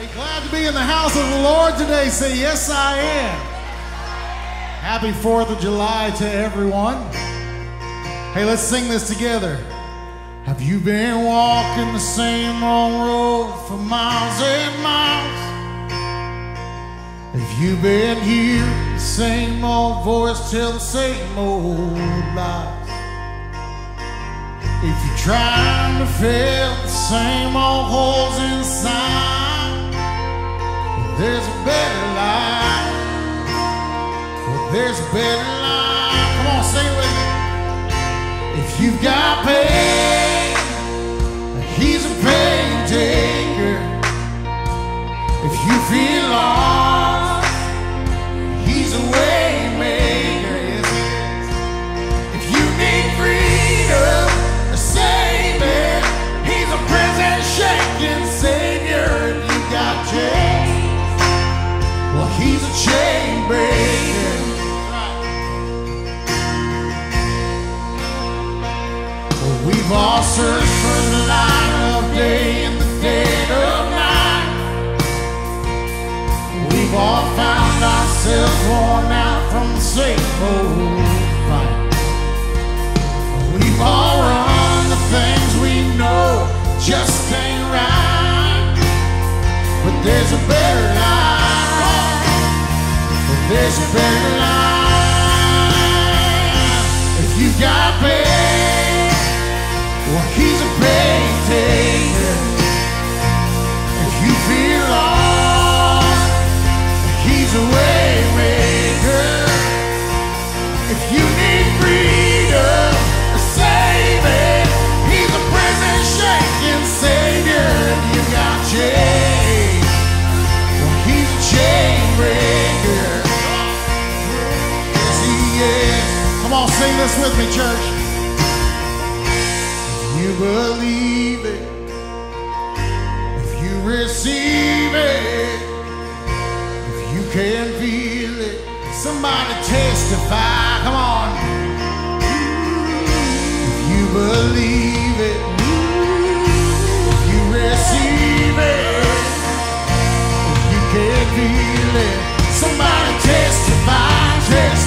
You glad to be in the house of the Lord today? Say, Yes, I am. Happy 4th of July to everyone. Hey, let's sing this together. Have you been walking the same old road for miles and miles? Have you been hearing the same old voice tell the same old lies? If you're trying to fill the same old holes inside, there's a better life. There's a better life. Come on, sing with me. If you've got pain, he's a pain taker. If you feel lost, All searched for the light of day in the dead of night. We've all found ourselves worn out from the same old fight. We've all run the things we know just ain't right. But there's a better life. But there's a better life. If you got pain, he's a pain. If you feel lost, he's a. If you need freedom, he's a prison shaking savior. You got chains, he's a. Yes, he is. Come on, sing this with me, church. Believe it, if you receive it, if you can feel it, somebody testify. Come on. If you believe it, if you receive it, if you can feel it, somebody testify, testify.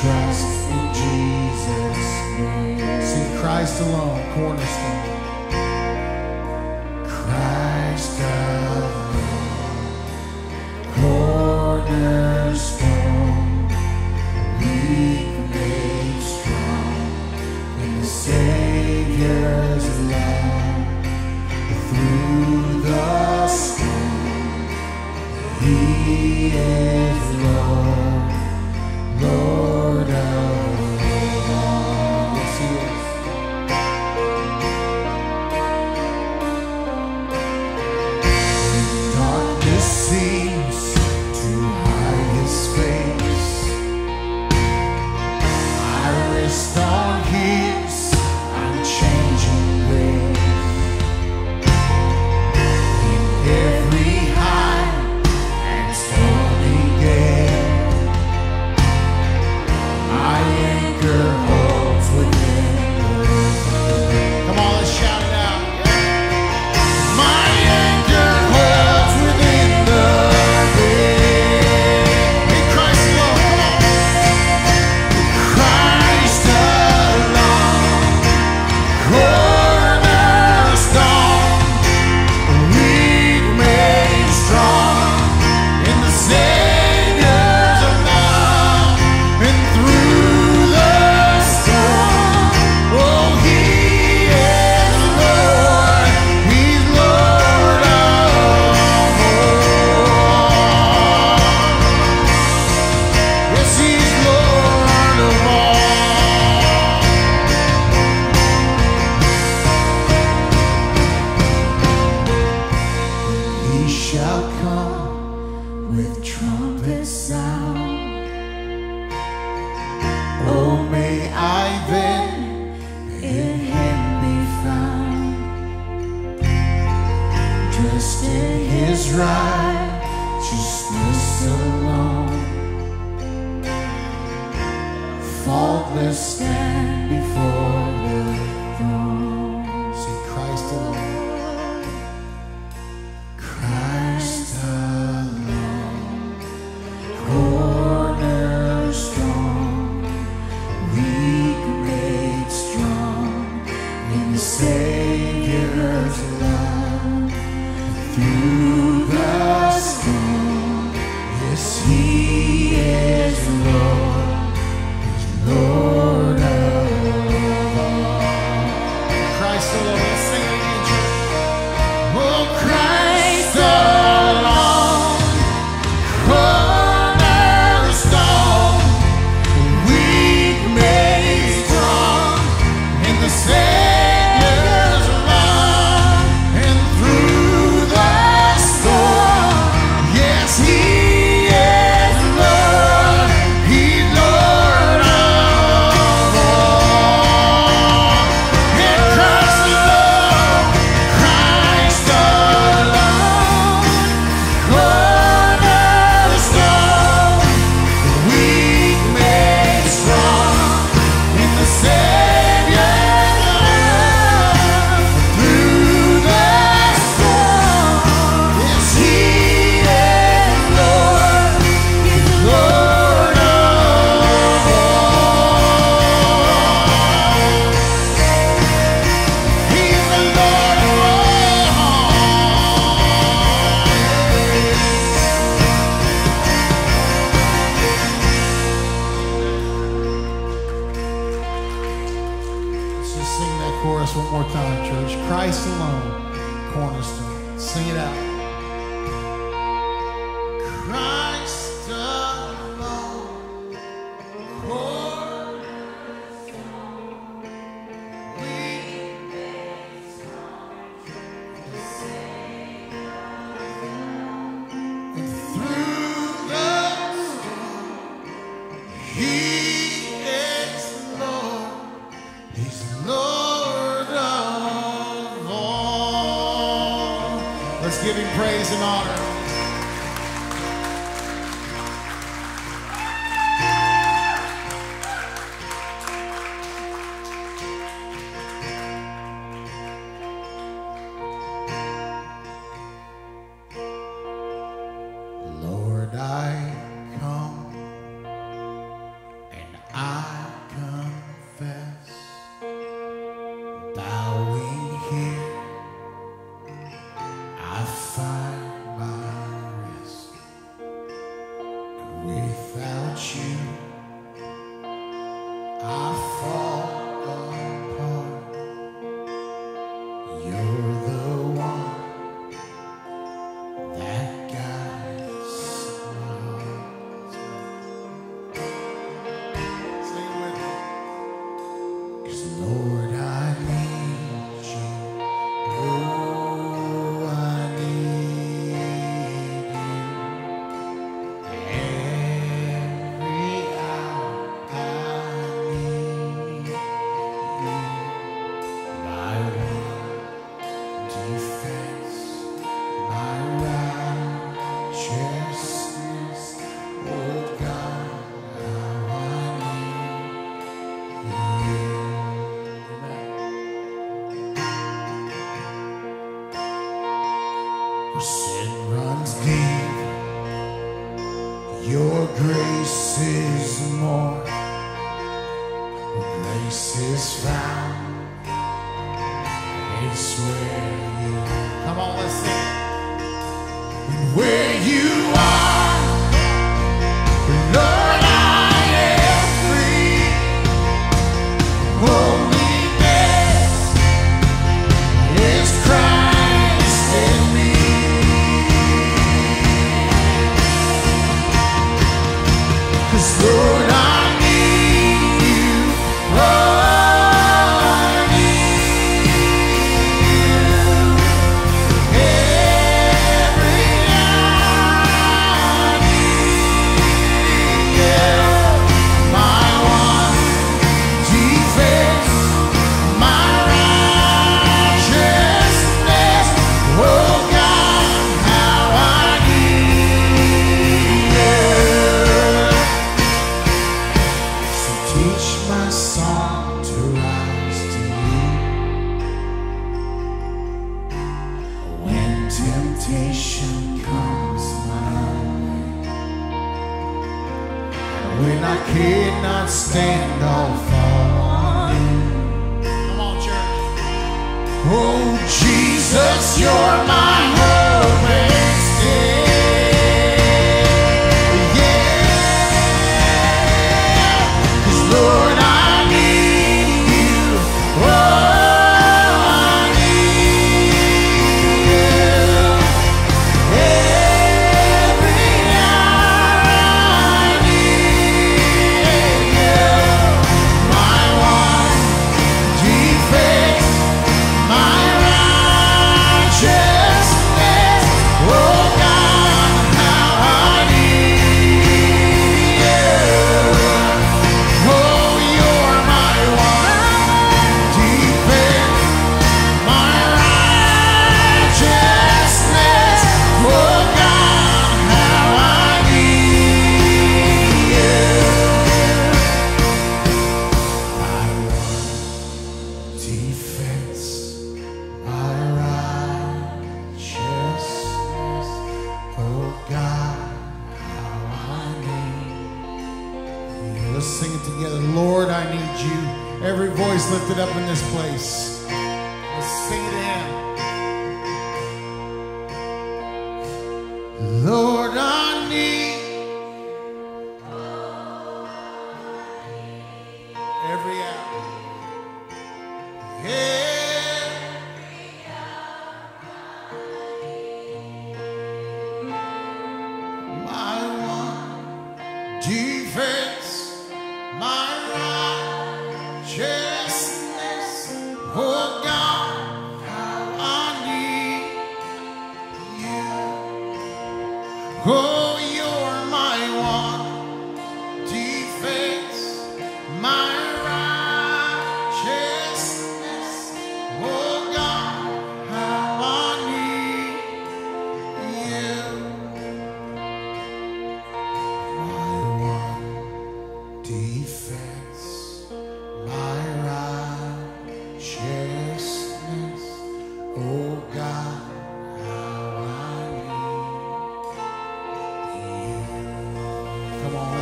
trust in Jesus. See Christ alone, cornerstone. Christ alone, cornerstone.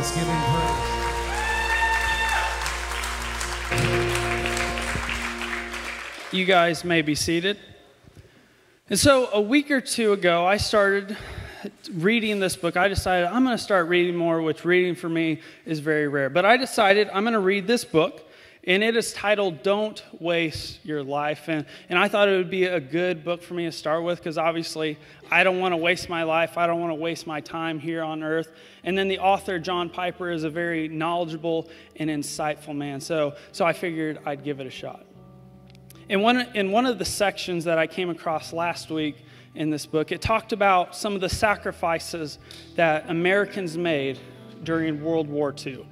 Let's give him praise. You guys may be seated. And so, a week or two ago, I started reading this book. I decided I'm going to start reading more, which reading for me is very rare. But I decided I'm going to read this book, and it is titled Don't Waste Your Life. And, and I thought it would be a good book for me to start with because obviously I don't want to waste my life. I don't want to waste my time here on earth. And then the author, John Piper, is a very knowledgeable and insightful man. So, so I figured I'd give it a shot. In one, in one of the sections that I came across last week in this book, it talked about some of the sacrifices that Americans made during World War II.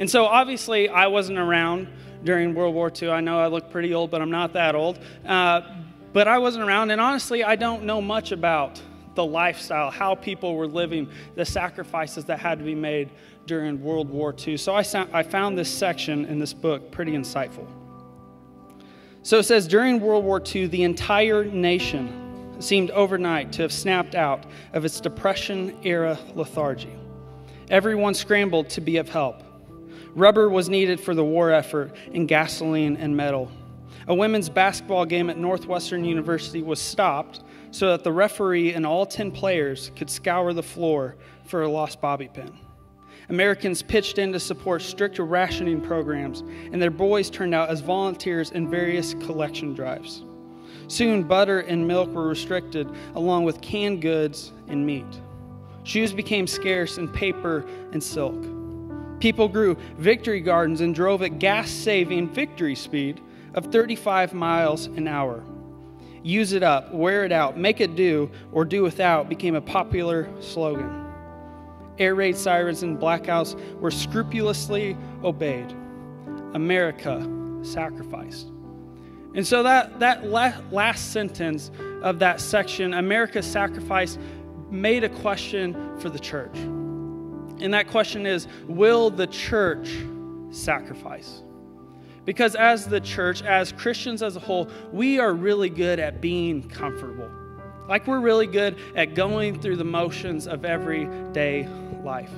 And so obviously, I wasn't around during World War II. I know I look pretty old, but I'm not that old. Uh, but I wasn't around, and honestly, I don't know much about the lifestyle, how people were living, the sacrifices that had to be made during World War II. So I, I found this section in this book pretty insightful. So it says during World War II, the entire nation seemed overnight to have snapped out of its Depression era lethargy. Everyone scrambled to be of help. Rubber was needed for the war effort, and gasoline and metal. A women's basketball game at Northwestern University was stopped so that the referee and all 10 players could scour the floor for a lost bobby pin. Americans pitched in to support stricter rationing programs, and their boys turned out as volunteers in various collection drives. Soon, butter and milk were restricted, along with canned goods and meat. Shoes became scarce, and paper and silk. People grew victory gardens and drove at gas saving victory speed of 35 miles an hour. Use it up, wear it out, make it do, or do without became a popular slogan. Air raid sirens and blackouts were scrupulously obeyed. America sacrificed. And so that, that last sentence of that section, America sacrificed, made a question for the church. And that question is Will the church sacrifice? Because as the church, as Christians as a whole, we are really good at being comfortable. Like we're really good at going through the motions of everyday life.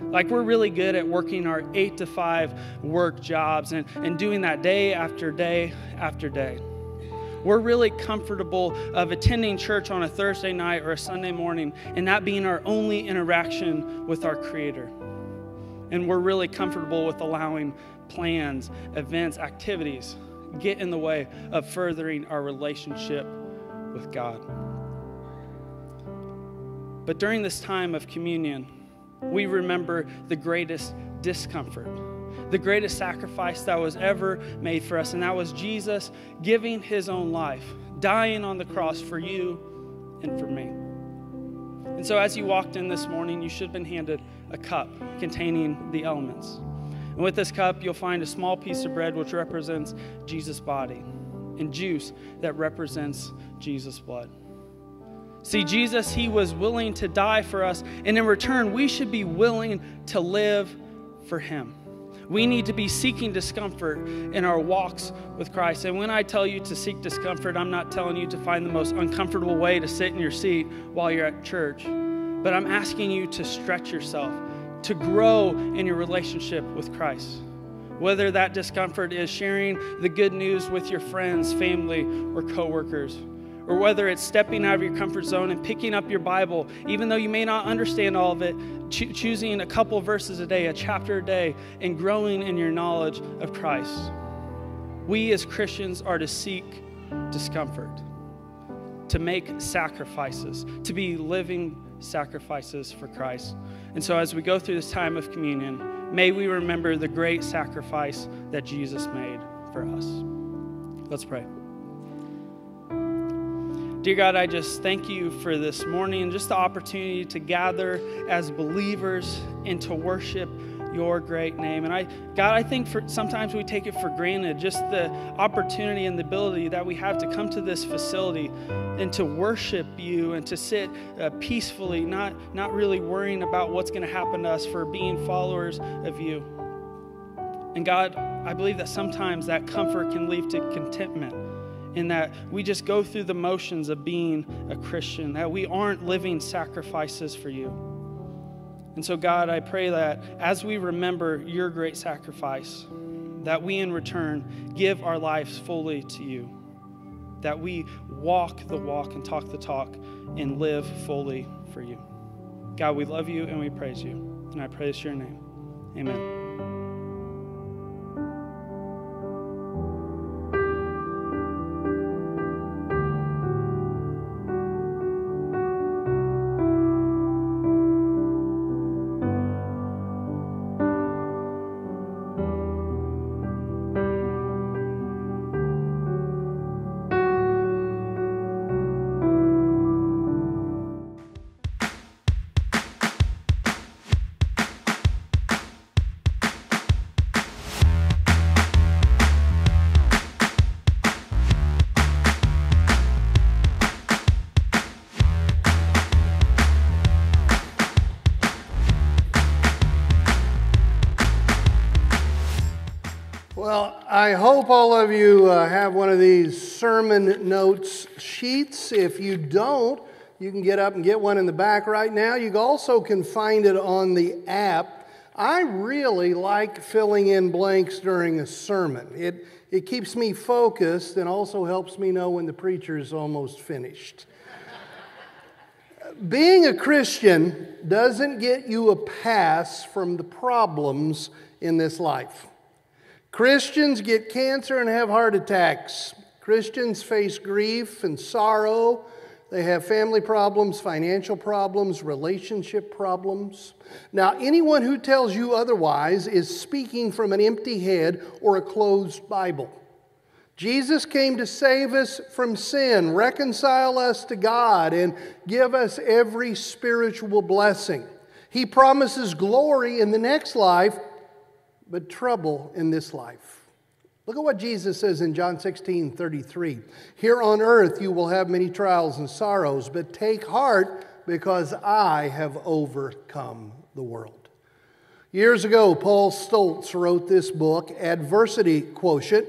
Like we're really good at working our eight to five work jobs and, and doing that day after day after day. We're really comfortable of attending church on a Thursday night or a Sunday morning and that being our only interaction with our Creator. And we're really comfortable with allowing plans, events, activities get in the way of furthering our relationship with God. But during this time of communion, we remember the greatest discomfort, the greatest sacrifice that was ever made for us, and that was Jesus giving his own life, dying on the cross for you and for me. And so, as you walked in this morning, you should have been handed a cup containing the elements. And with this cup, you'll find a small piece of bread which represents Jesus' body, and juice that represents Jesus' blood. See, Jesus, He was willing to die for us, and in return, we should be willing to live for Him. We need to be seeking discomfort in our walks with Christ. And when I tell you to seek discomfort, I'm not telling you to find the most uncomfortable way to sit in your seat while you're at church, but I'm asking you to stretch yourself, to grow in your relationship with Christ. Whether that discomfort is sharing the good news with your friends, family, or coworkers or whether it's stepping out of your comfort zone and picking up your Bible, even though you may not understand all of it, cho- choosing a couple verses a day, a chapter a day, and growing in your knowledge of Christ. We as Christians are to seek discomfort, to make sacrifices, to be living sacrifices for Christ. And so, as we go through this time of communion, may we remember the great sacrifice that Jesus made for us. Let's pray. Dear God, I just thank you for this morning and just the opportunity to gather as believers and to worship your great name. And I, God, I think for sometimes we take it for granted, just the opportunity and the ability that we have to come to this facility and to worship you and to sit uh, peacefully, not, not really worrying about what's going to happen to us for being followers of you. And God, I believe that sometimes that comfort can lead to contentment in that we just go through the motions of being a Christian, that we aren't living sacrifices for you. And so, God, I pray that as we remember your great sacrifice, that we in return give our lives fully to you, that we walk the walk and talk the talk and live fully for you. God, we love you and we praise you. And I praise your name. Amen. Hope all of you uh, have one of these sermon notes sheets. If you don't, You can get up and get one in the back right now. You also can find it on the app. I really like filling in blanks during a sermon. It, it keeps me focused and also helps me know when the preacher is almost finished. Being a Christian doesn't get you a pass from the problems in this life. Christians get cancer and have heart attacks. Christians face grief and sorrow. They have family problems, financial problems, relationship problems. Now, anyone who tells you otherwise is speaking from an empty head or a closed Bible. Jesus came to save us from sin, reconcile us to God, and give us every spiritual blessing. He promises glory in the next life, but trouble in this life. Look at what Jesus says in John 16 33. Here on earth you will have many trials and sorrows, but take heart because I have overcome the world. Years ago, Paul Stoltz wrote this book, Adversity Quotient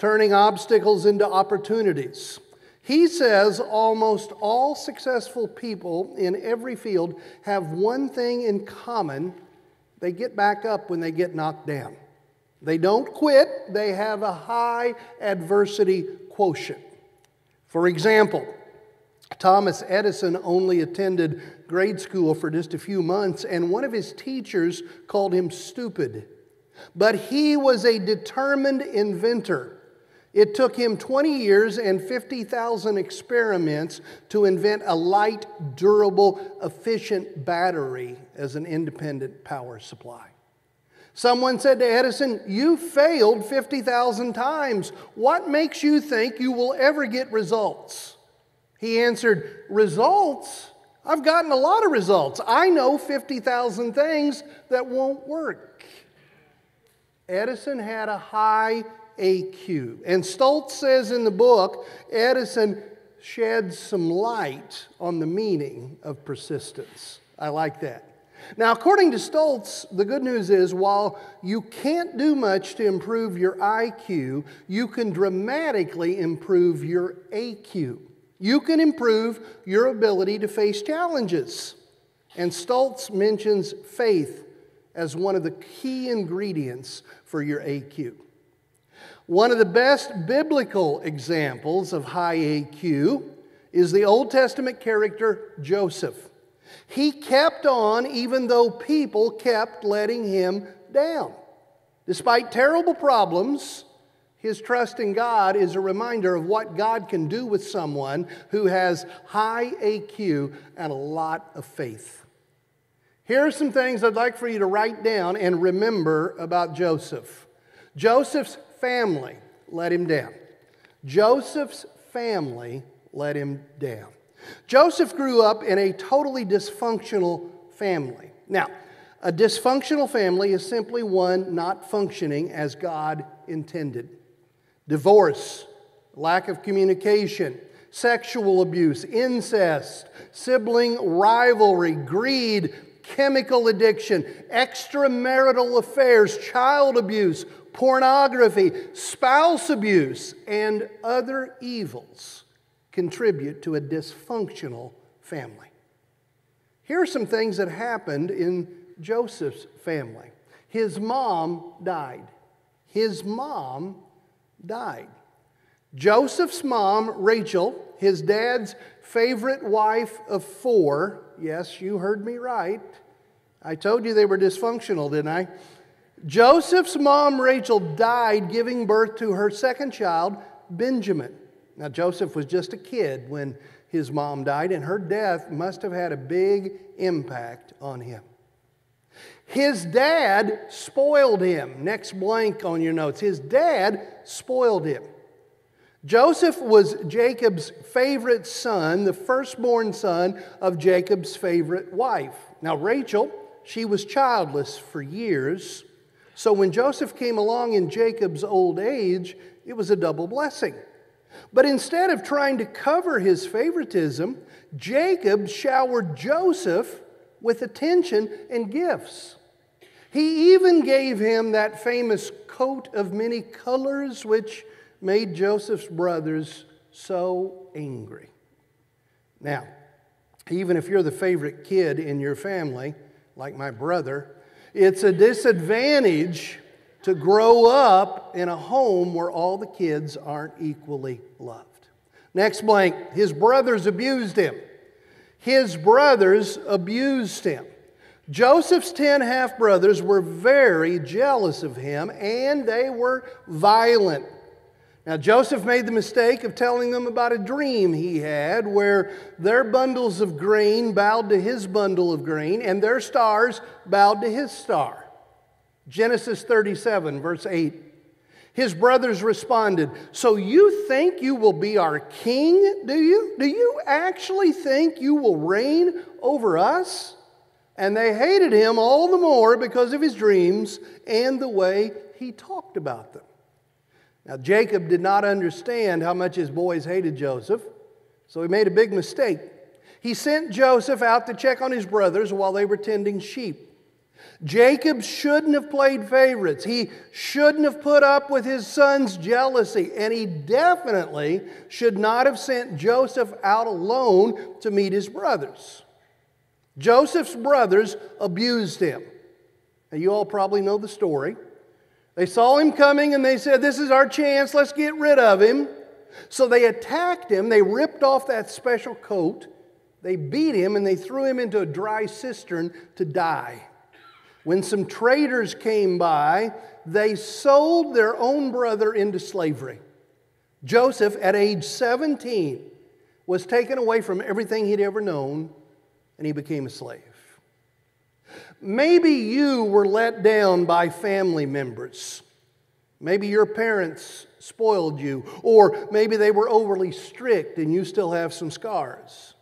turning obstacles into opportunities. He says almost all successful people in every field have one thing in common they get back up when they get knocked down. They don't quit, they have a high adversity quotient. For example, Thomas Edison only attended grade school for just a few months, and one of his teachers called him stupid. But he was a determined inventor. It took him 20 years and 50,000 experiments to invent a light, durable, efficient battery as an independent power supply. Someone said to Edison, You failed 50,000 times. What makes you think you will ever get results? He answered, Results? I've gotten a lot of results. I know 50,000 things that won't work. Edison had a high AQ. And Stoltz says in the book, Edison sheds some light on the meaning of persistence. I like that. Now, according to Stoltz, the good news is while you can't do much to improve your IQ, you can dramatically improve your AQ. You can improve your ability to face challenges. And Stoltz mentions faith as one of the key ingredients for your AQ. One of the best biblical examples of high AQ is the Old Testament character Joseph. He kept on even though people kept letting him down. Despite terrible problems, his trust in God is a reminder of what God can do with someone who has high AQ and a lot of faith. Here are some things I'd like for you to write down and remember about Joseph. Joseph's family let him down. Joseph's family let him down. Joseph grew up in a totally dysfunctional family. Now, a dysfunctional family is simply one not functioning as God intended. Divorce, lack of communication, sexual abuse, incest, sibling rivalry, greed, chemical addiction, extramarital affairs, child abuse, pornography, spouse abuse, and other evils contribute to a dysfunctional family. Here are some things that happened in Joseph's family. His mom died. His mom died. Joseph's mom, Rachel, his dad's favorite wife of four, yes, you heard me right. I told you they were dysfunctional, didn't I? Joseph's mom, Rachel, died giving birth to her second child, Benjamin. Now, Joseph was just a kid when his mom died, and her death must have had a big impact on him. His dad spoiled him. Next blank on your notes. His dad spoiled him. Joseph was Jacob's favorite son, the firstborn son of Jacob's favorite wife. Now, Rachel, she was childless for years. So when Joseph came along in Jacob's old age, it was a double blessing. But instead of trying to cover his favoritism, Jacob showered Joseph with attention and gifts. He even gave him that famous coat of many colors, which made Joseph's brothers so angry. Now, even if you're the favorite kid in your family, like my brother, it's a disadvantage to grow up in a home where all the kids aren't equally loved. Next blank, his brothers abused him. His brothers abused him. Joseph's ten half brothers were very jealous of him and they were violent. Now, Joseph made the mistake of telling them about a dream he had where their bundles of grain bowed to his bundle of grain and their stars bowed to his star. Genesis 37, verse 8. His brothers responded, So you think you will be our king, do you? Do you actually think you will reign over us? And they hated him all the more because of his dreams and the way he talked about them. Now, Jacob did not understand how much his boys hated Joseph, so he made a big mistake. He sent Joseph out to check on his brothers while they were tending sheep. Jacob shouldn't have played favorites. He shouldn't have put up with his son's jealousy. And he definitely should not have sent Joseph out alone to meet his brothers. Joseph's brothers abused him. Now, you all probably know the story. They saw him coming and they said, This is our chance, let's get rid of him. So they attacked him, they ripped off that special coat, they beat him, and they threw him into a dry cistern to die. When some traders came by, they sold their own brother into slavery. Joseph, at age 17, was taken away from everything he'd ever known, and he became a slave. Maybe you were let down by family members. Maybe your parents spoiled you, or maybe they were overly strict and you still have some scars.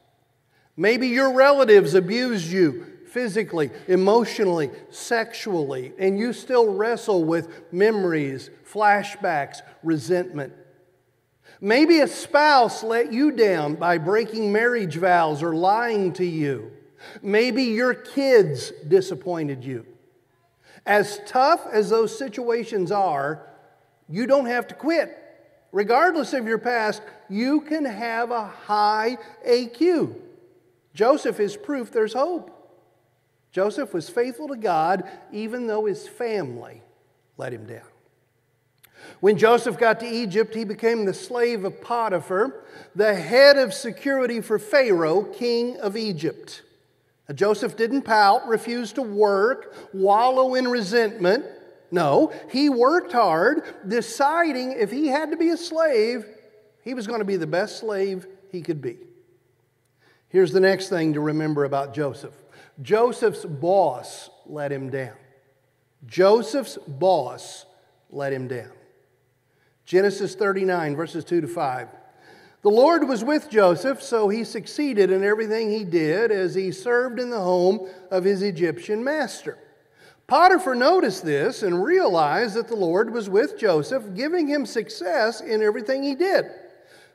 Maybe your relatives abused you physically, emotionally, sexually, and you still wrestle with memories, flashbacks, resentment. Maybe a spouse let you down by breaking marriage vows or lying to you. Maybe your kids disappointed you. As tough as those situations are, you don't have to quit. Regardless of your past, you can have a high AQ. Joseph is proof there's hope. Joseph was faithful to God even though his family let him down. When Joseph got to Egypt, he became the slave of Potiphar, the head of security for Pharaoh, king of Egypt. Joseph didn't pout, refuse to work, wallow in resentment. No, he worked hard, deciding if he had to be a slave, he was going to be the best slave he could be. Here's the next thing to remember about Joseph Joseph's boss let him down. Joseph's boss let him down. Genesis 39, verses 2 to 5. The Lord was with Joseph, so he succeeded in everything he did as he served in the home of his Egyptian master. Potiphar noticed this and realized that the Lord was with Joseph, giving him success in everything he did.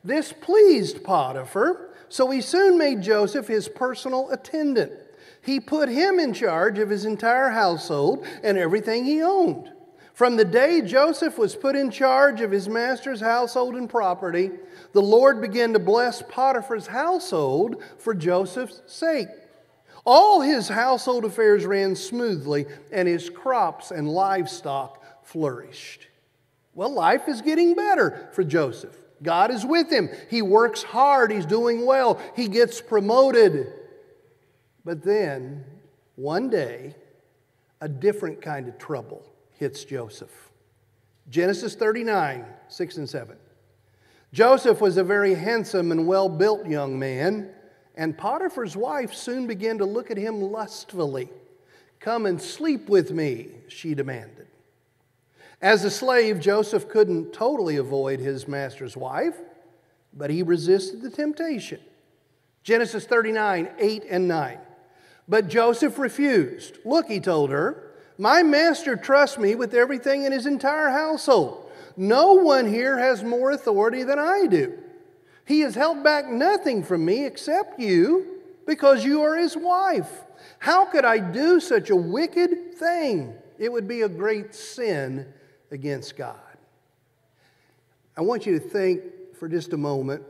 This pleased Potiphar, so he soon made Joseph his personal attendant. He put him in charge of his entire household and everything he owned. From the day Joseph was put in charge of his master's household and property, the Lord began to bless Potiphar's household for Joseph's sake. All his household affairs ran smoothly, and his crops and livestock flourished. Well, life is getting better for Joseph. God is with him. He works hard. He's doing well. He gets promoted. But then, one day, a different kind of trouble hits Joseph. Genesis 39, 6 and 7. Joseph was a very handsome and well built young man, and Potiphar's wife soon began to look at him lustfully. Come and sleep with me, she demanded. As a slave, Joseph couldn't totally avoid his master's wife, but he resisted the temptation. Genesis 39, 8 and 9. But Joseph refused. Look, he told her, my master trusts me with everything in his entire household. No one here has more authority than I do. He has held back nothing from me except you because you are his wife. How could I do such a wicked thing? It would be a great sin against God. I want you to think for just a moment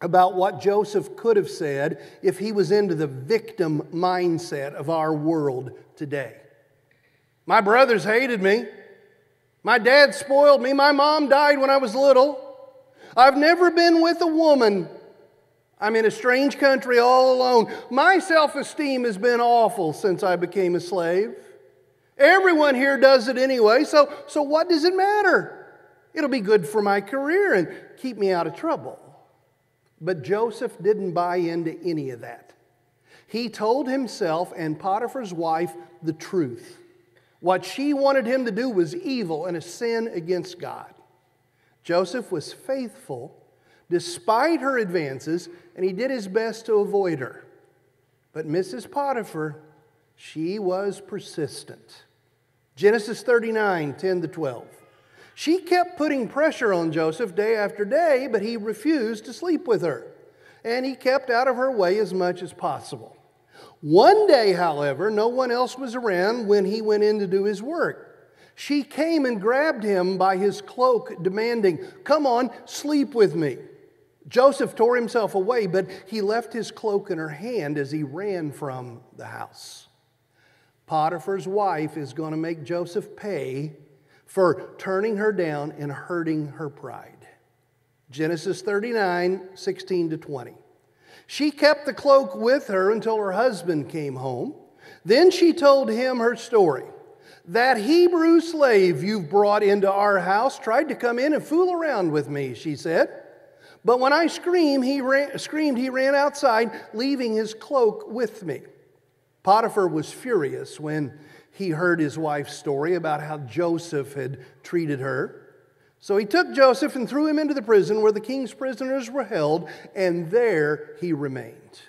about what Joseph could have said if he was into the victim mindset of our world today. My brothers hated me. My dad spoiled me. My mom died when I was little. I've never been with a woman. I'm in a strange country all alone. My self esteem has been awful since I became a slave. Everyone here does it anyway, so, so what does it matter? It'll be good for my career and keep me out of trouble. But Joseph didn't buy into any of that. He told himself and Potiphar's wife the truth. What she wanted him to do was evil and a sin against God. Joseph was faithful despite her advances, and he did his best to avoid her. But Mrs. Potiphar, she was persistent. Genesis 39 10 to 12. She kept putting pressure on Joseph day after day, but he refused to sleep with her, and he kept out of her way as much as possible. One day, however, no one else was around when he went in to do his work. She came and grabbed him by his cloak, demanding, Come on, sleep with me. Joseph tore himself away, but he left his cloak in her hand as he ran from the house. Potiphar's wife is going to make Joseph pay for turning her down and hurting her pride. Genesis 39, 16 to 20. She kept the cloak with her until her husband came home. Then she told him her story. That Hebrew slave you've brought into our house tried to come in and fool around with me, she said. But when I screamed, he ran, screamed, he ran outside, leaving his cloak with me. Potiphar was furious when he heard his wife's story about how Joseph had treated her. So he took Joseph and threw him into the prison where the king's prisoners were held, and there he remained.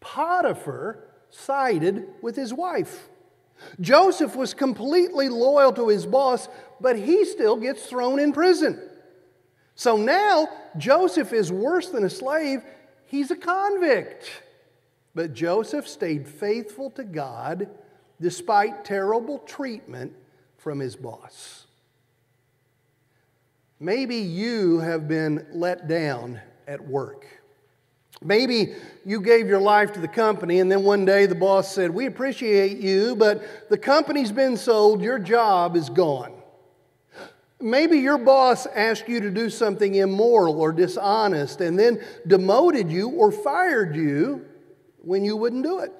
Potiphar sided with his wife. Joseph was completely loyal to his boss, but he still gets thrown in prison. So now Joseph is worse than a slave, he's a convict. But Joseph stayed faithful to God despite terrible treatment from his boss. Maybe you have been let down at work. Maybe you gave your life to the company, and then one day the boss said, We appreciate you, but the company's been sold, your job is gone. Maybe your boss asked you to do something immoral or dishonest and then demoted you or fired you when you wouldn't do it.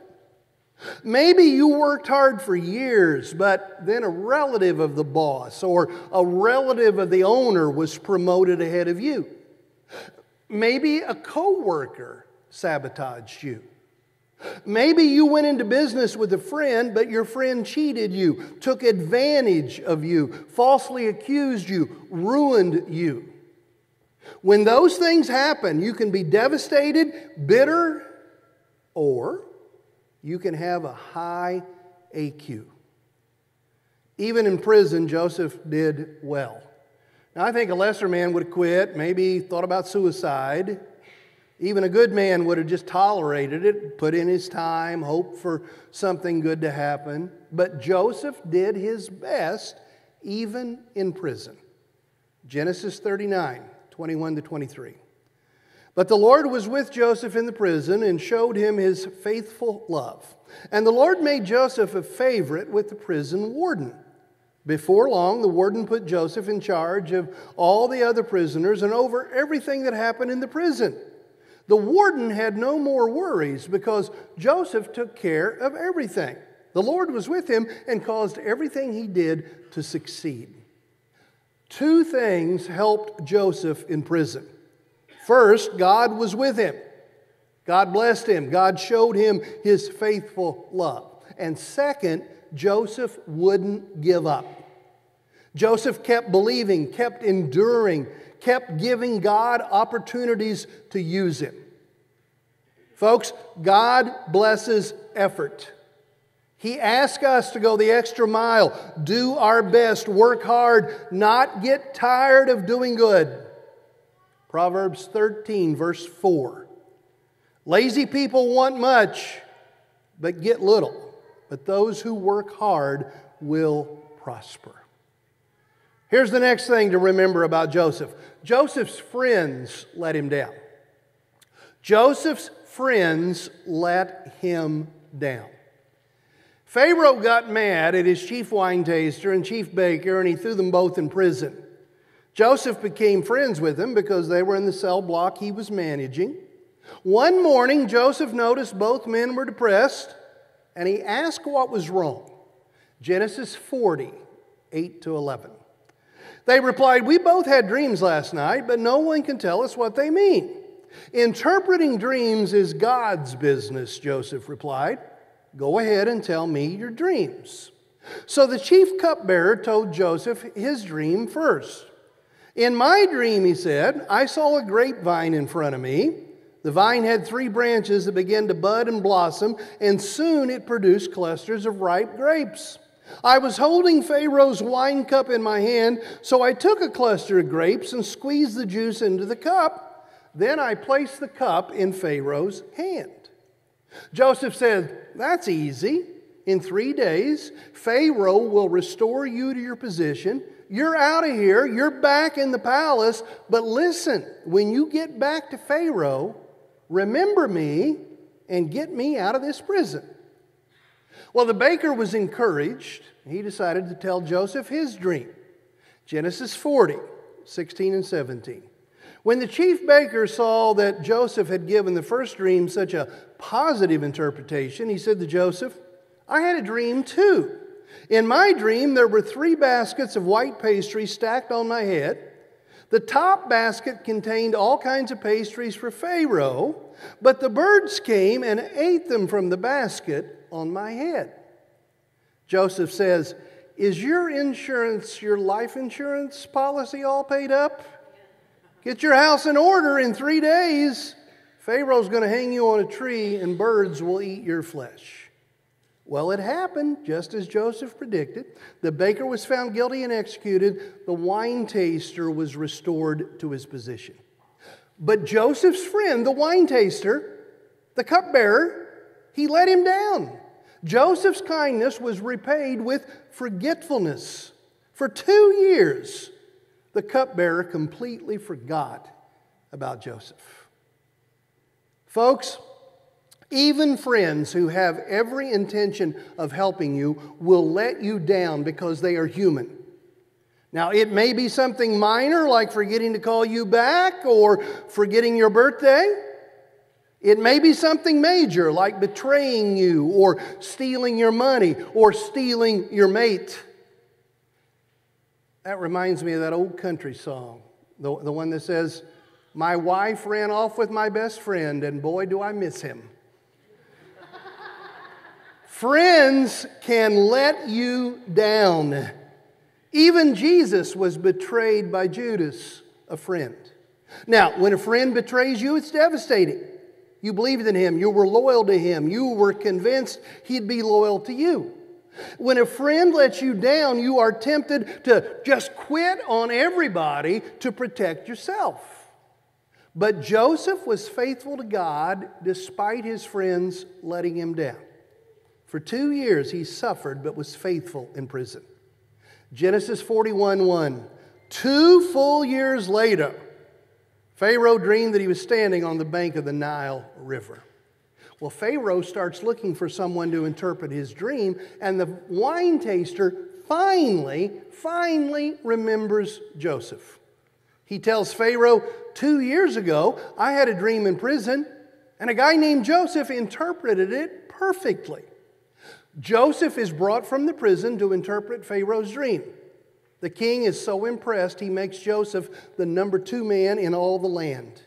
Maybe you worked hard for years, but then a relative of the boss or a relative of the owner was promoted ahead of you. Maybe a coworker sabotaged you. Maybe you went into business with a friend, but your friend cheated you, took advantage of you, falsely accused you, ruined you. When those things happen, you can be devastated, bitter, or you can have a high AQ. Even in prison, Joseph did well. Now, I think a lesser man would have quit, maybe thought about suicide. Even a good man would have just tolerated it, put in his time, hoped for something good to happen. But Joseph did his best, even in prison. Genesis 39, 21 to 23. But the Lord was with Joseph in the prison and showed him his faithful love. And the Lord made Joseph a favorite with the prison warden. Before long, the warden put Joseph in charge of all the other prisoners and over everything that happened in the prison. The warden had no more worries because Joseph took care of everything. The Lord was with him and caused everything he did to succeed. Two things helped Joseph in prison. First, God was with him. God blessed him. God showed him his faithful love. And second, Joseph wouldn't give up. Joseph kept believing, kept enduring, kept giving God opportunities to use him. Folks, God blesses effort. He asks us to go the extra mile, do our best, work hard, not get tired of doing good. Proverbs 13, verse 4. Lazy people want much, but get little. But those who work hard will prosper. Here's the next thing to remember about Joseph Joseph's friends let him down. Joseph's friends let him down. Pharaoh got mad at his chief wine taster and chief baker, and he threw them both in prison. Joseph became friends with them because they were in the cell block he was managing. One morning, Joseph noticed both men were depressed, and he asked what was wrong. Genesis 40, 8 to 11. They replied, We both had dreams last night, but no one can tell us what they mean. Interpreting dreams is God's business, Joseph replied. Go ahead and tell me your dreams. So the chief cupbearer told Joseph his dream first. In my dream, he said, I saw a grapevine in front of me. The vine had three branches that began to bud and blossom, and soon it produced clusters of ripe grapes. I was holding Pharaoh's wine cup in my hand, so I took a cluster of grapes and squeezed the juice into the cup. Then I placed the cup in Pharaoh's hand. Joseph said, That's easy. In three days, Pharaoh will restore you to your position. You're out of here. You're back in the palace. But listen, when you get back to Pharaoh, remember me and get me out of this prison. Well, the baker was encouraged. He decided to tell Joseph his dream. Genesis 40, 16 and 17. When the chief baker saw that Joseph had given the first dream such a positive interpretation, he said to Joseph, I had a dream too. In my dream, there were three baskets of white pastry stacked on my head. The top basket contained all kinds of pastries for Pharaoh, but the birds came and ate them from the basket on my head. Joseph says, Is your insurance, your life insurance policy all paid up? Get your house in order in three days. Pharaoh's going to hang you on a tree and birds will eat your flesh. Well, it happened just as Joseph predicted. The baker was found guilty and executed. The wine taster was restored to his position. But Joseph's friend, the wine taster, the cupbearer, he let him down. Joseph's kindness was repaid with forgetfulness. For two years, the cupbearer completely forgot about Joseph. Folks, even friends who have every intention of helping you will let you down because they are human. Now, it may be something minor like forgetting to call you back or forgetting your birthday. It may be something major like betraying you or stealing your money or stealing your mate. That reminds me of that old country song, the, the one that says, My wife ran off with my best friend, and boy, do I miss him. Friends can let you down. Even Jesus was betrayed by Judas, a friend. Now, when a friend betrays you, it's devastating. You believed in him, you were loyal to him, you were convinced he'd be loyal to you. When a friend lets you down, you are tempted to just quit on everybody to protect yourself. But Joseph was faithful to God despite his friends letting him down. For two years he suffered but was faithful in prison. Genesis 41 1. Two full years later, Pharaoh dreamed that he was standing on the bank of the Nile River. Well, Pharaoh starts looking for someone to interpret his dream, and the wine taster finally, finally remembers Joseph. He tells Pharaoh, Two years ago, I had a dream in prison, and a guy named Joseph interpreted it perfectly. Joseph is brought from the prison to interpret Pharaoh's dream. The king is so impressed, he makes Joseph the number two man in all the land.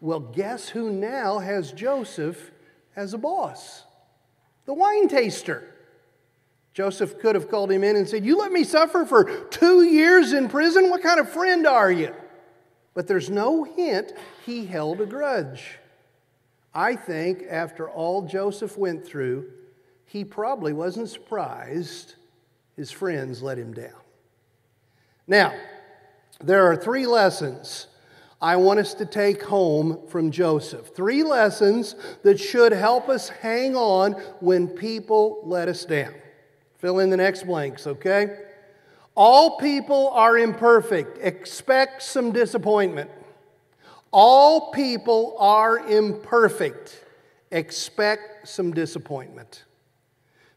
Well, guess who now has Joseph as a boss? The wine taster. Joseph could have called him in and said, You let me suffer for two years in prison? What kind of friend are you? But there's no hint he held a grudge. I think after all Joseph went through, he probably wasn't surprised his friends let him down. Now, there are three lessons I want us to take home from Joseph. Three lessons that should help us hang on when people let us down. Fill in the next blanks, okay? All people are imperfect. Expect some disappointment. All people are imperfect. Expect some disappointment.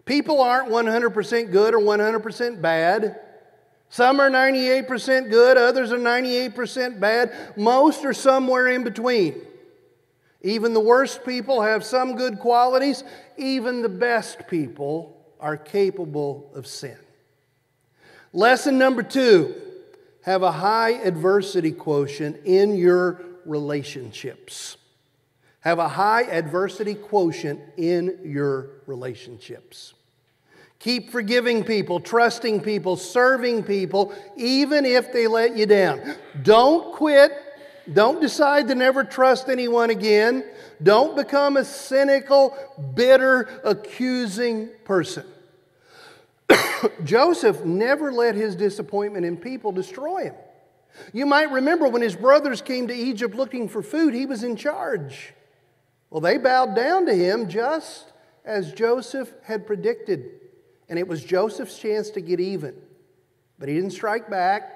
People aren't 100% good or 100% bad. Some are 98% good, others are 98% bad. Most are somewhere in between. Even the worst people have some good qualities. Even the best people are capable of sin. Lesson number two have a high adversity quotient in your relationships. Have a high adversity quotient in your relationships. Keep forgiving people, trusting people, serving people, even if they let you down. Don't quit. Don't decide to never trust anyone again. Don't become a cynical, bitter, accusing person. Joseph never let his disappointment in people destroy him. You might remember when his brothers came to Egypt looking for food, he was in charge. Well, they bowed down to him just as Joseph had predicted. And it was Joseph's chance to get even. But he didn't strike back.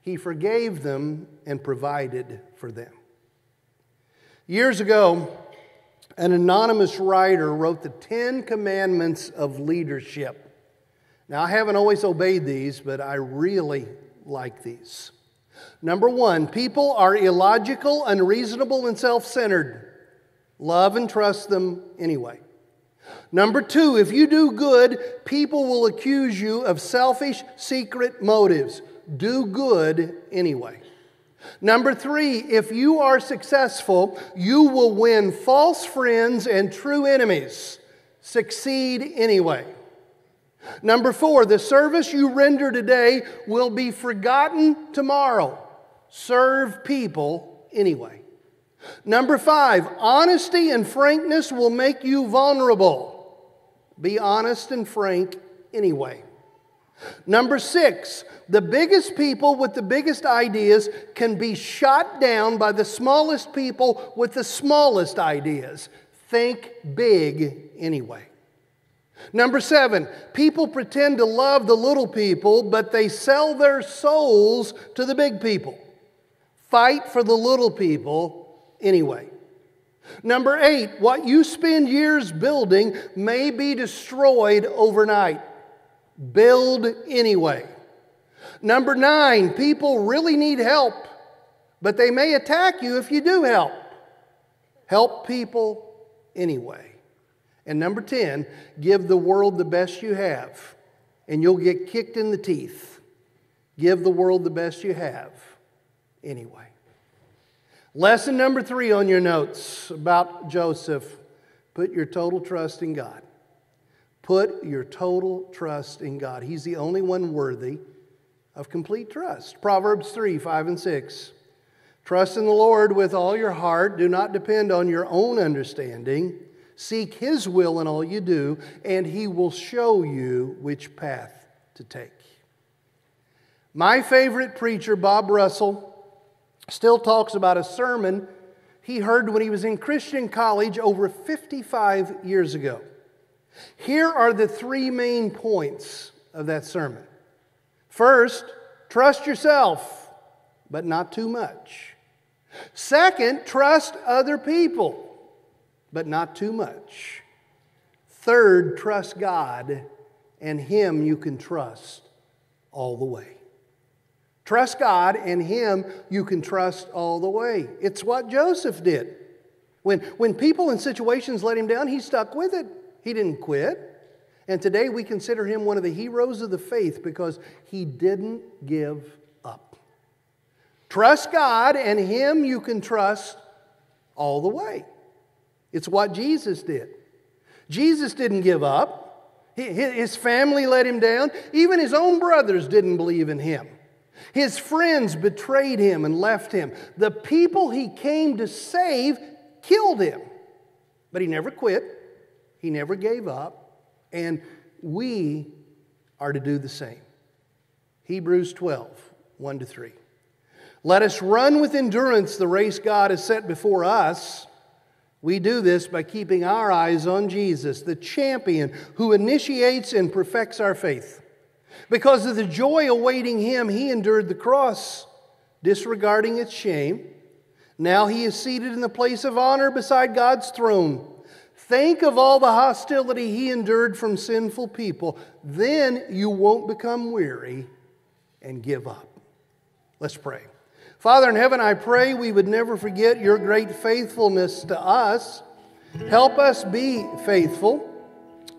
He forgave them and provided for them. Years ago, an anonymous writer wrote the Ten Commandments of Leadership. Now, I haven't always obeyed these, but I really like these. Number one, people are illogical, unreasonable, and self centered. Love and trust them anyway. Number two, if you do good, people will accuse you of selfish, secret motives. Do good anyway. Number three, if you are successful, you will win false friends and true enemies. Succeed anyway. Number four, the service you render today will be forgotten tomorrow. Serve people anyway. Number five, honesty and frankness will make you vulnerable. Be honest and frank anyway. Number six, the biggest people with the biggest ideas can be shot down by the smallest people with the smallest ideas. Think big anyway. Number seven, people pretend to love the little people, but they sell their souls to the big people. Fight for the little people anyway. Number eight, what you spend years building may be destroyed overnight. Build anyway. Number nine, people really need help, but they may attack you if you do help. Help people anyway. And number 10, give the world the best you have, and you'll get kicked in the teeth. Give the world the best you have anyway. Lesson number three on your notes about Joseph put your total trust in God. Put your total trust in God. He's the only one worthy of complete trust. Proverbs 3 5 and 6. Trust in the Lord with all your heart. Do not depend on your own understanding. Seek His will in all you do, and He will show you which path to take. My favorite preacher, Bob Russell, still talks about a sermon he heard when he was in Christian college over 55 years ago. Here are the three main points of that sermon. First, trust yourself, but not too much. Second, trust other people, but not too much. Third, trust God, and Him you can trust all the way. Trust God, and Him you can trust all the way. It's what Joseph did. When, when people in situations let him down, he stuck with it. He didn't quit. And today we consider him one of the heroes of the faith because he didn't give up. Trust God, and Him you can trust all the way. It's what Jesus did. Jesus didn't give up. His family let him down. Even his own brothers didn't believe in him. His friends betrayed him and left him. The people he came to save killed him. But he never quit, he never gave up, and we are to do the same. Hebrews 12, 1 to 3. Let us run with endurance the race God has set before us. We do this by keeping our eyes on Jesus, the champion who initiates and perfects our faith. Because of the joy awaiting him, he endured the cross, disregarding its shame. Now he is seated in the place of honor beside God's throne. Think of all the hostility he endured from sinful people. Then you won't become weary and give up. Let's pray. Father in heaven, I pray we would never forget your great faithfulness to us. Help us be faithful.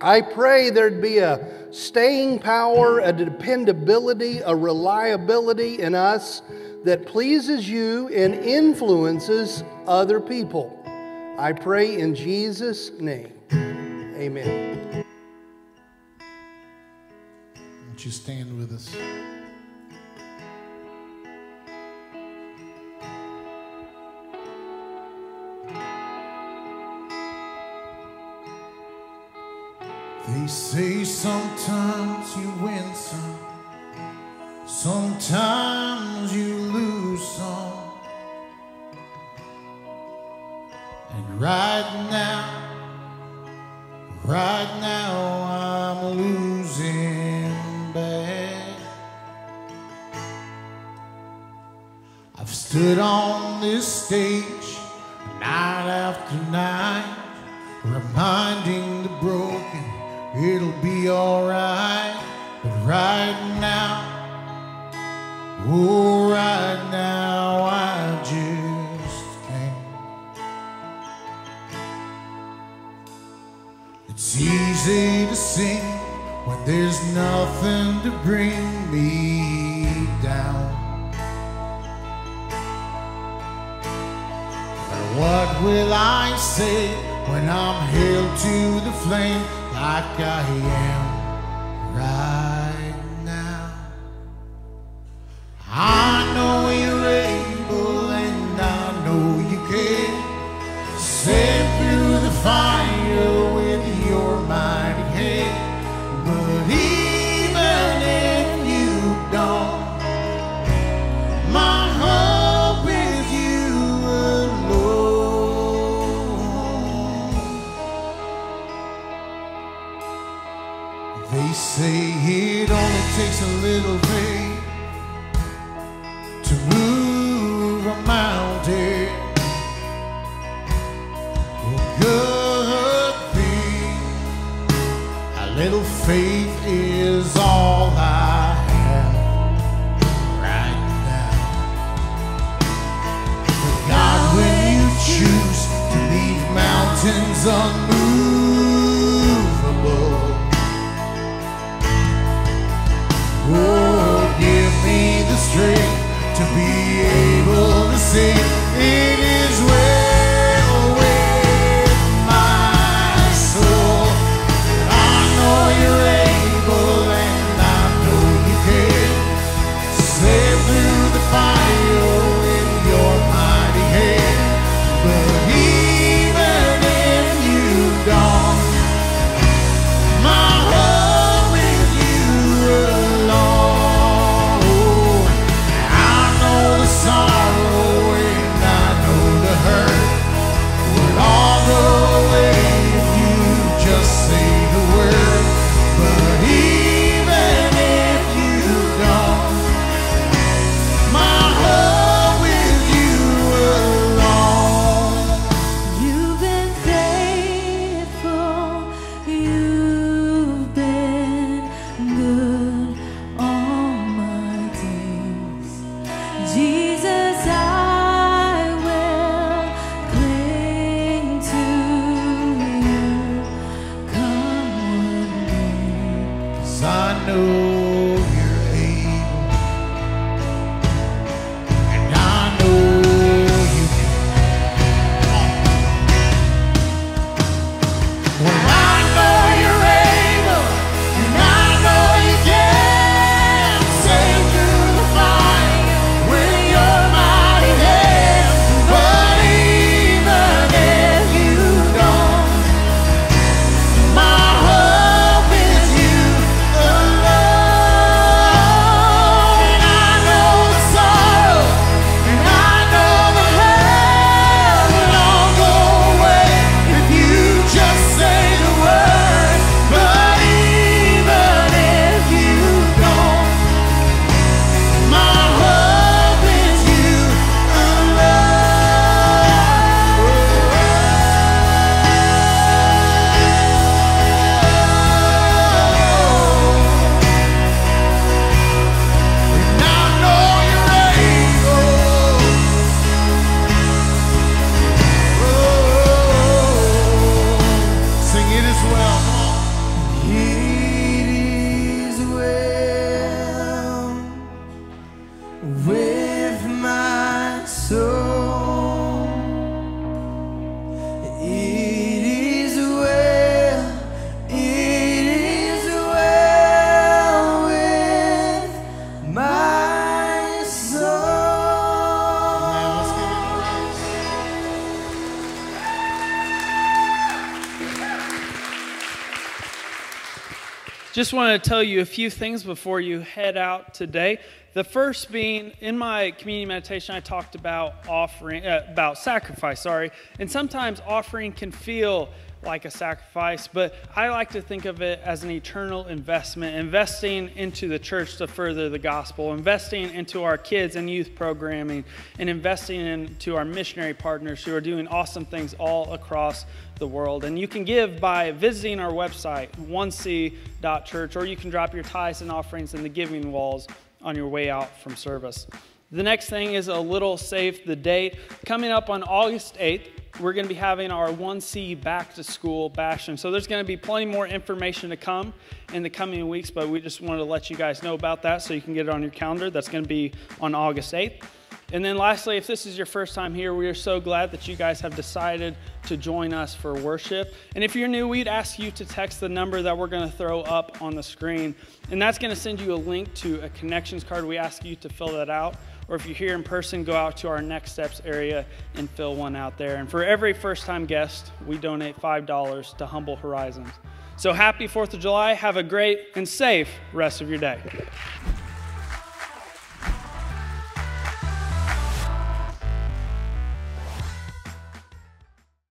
I pray there'd be a staying power, a dependability, a reliability in us that pleases you and influences other people. I pray in Jesus' name. Amen. Won't you stand with us? say it only takes a little faith. Just want to tell you a few things before you head out today. The first being in my community meditation, I talked about offering, uh, about sacrifice, sorry. And sometimes offering can feel like a sacrifice, but I like to think of it as an eternal investment, investing into the church to further the gospel, investing into our kids and youth programming, and investing into our missionary partners who are doing awesome things all across the world. And you can give by visiting our website, 1c.church, or you can drop your tithes and offerings in the giving walls on your way out from service. The next thing is a little save the date. Coming up on August 8th, we're going to be having our 1C back to school bash. So there's going to be plenty more information to come in the coming weeks, but we just wanted to let you guys know about that so you can get it on your calendar. That's going to be on August 8th. And then lastly, if this is your first time here, we are so glad that you guys have decided to join us for worship. And if you're new, we'd ask you to text the number that we're going to throw up on the screen. And that's going to send you a link to a connections card. We ask you to fill that out. Or if you're here in person, go out to our next steps area and fill one out there. And for every first time guest, we donate $5 to Humble Horizons. So happy 4th of July. Have a great and safe rest of your day.